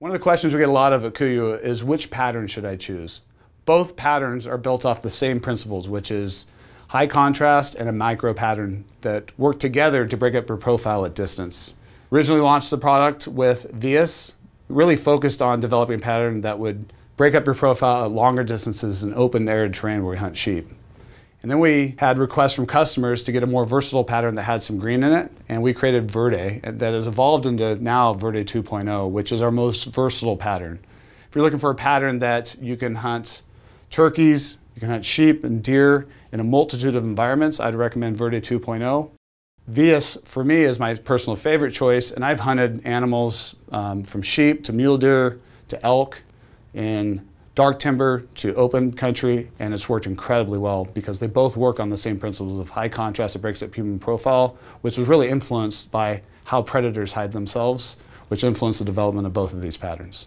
One of the questions we get a lot of at KUIU is which pattern should I choose? Both patterns are built off the same principles, which is high contrast and a micro pattern that work together to break up your profile at distance. Originally launched the product with Vias, really focused on developing a pattern that would break up your profile at longer distances in open arid terrain where we hunt sheep. And then we had requests from customers to get a more versatile pattern that had some green in it, and we created Verde that has evolved into now Verde 2.0, which is our most versatile pattern. If you're looking for a pattern that you can hunt turkeys, you can hunt sheep and deer in a multitude of environments, I'd recommend Verde 2.0. Vias, for me, is my personal favorite choice, and I've hunted animals um, from sheep to mule deer to elk in dark timber to open country, and it's worked incredibly well because they both work on the same principles of high contrast that breaks up human profile, which was really influenced by how predators hide themselves, which influenced the development of both of these patterns.